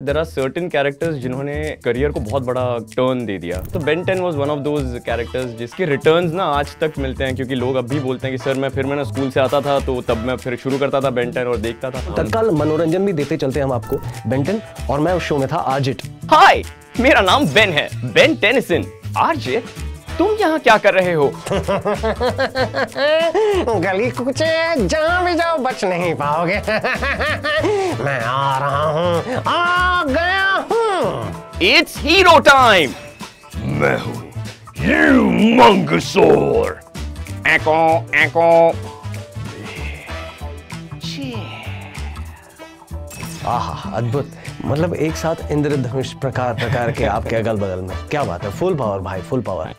There are certain characters जिन्होंने career को बहुत बड़ा टर्न दे दिया। तो Ben Ten was one of those characters जिसके रिटर्न्स ना आज तक मिलते हैं क्योंकि लोग अब भी बोलते हैं कि सर मैं फिर मैं ना स्कूल से आता था तो तब मैं फिर शुरू करता था बेन टेन और देखता था। तत्काल मनोरंजन भी देते चलते हम आपको बेंटन और मैं उस शो में था आज इट हाय मेरा नाम बेन है। बेन टेनिसन आरजे तुम यहाँ क्या कर रहे हो? गली कुचे जहाँ भी जाओ बच नहीं पाओगे। मैं आ रहा हूँ। आ हूँ hero time! मैं हूँ ह्यूमंगसोर एको एको आहा अद्भुत। मतलब एक साथ इंद्रधनुष प्रकार प्रकार के आपके अगल बगल में। क्या बात है? फुल पावर भाई फुल पावर